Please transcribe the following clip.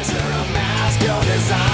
measure of masculine desire.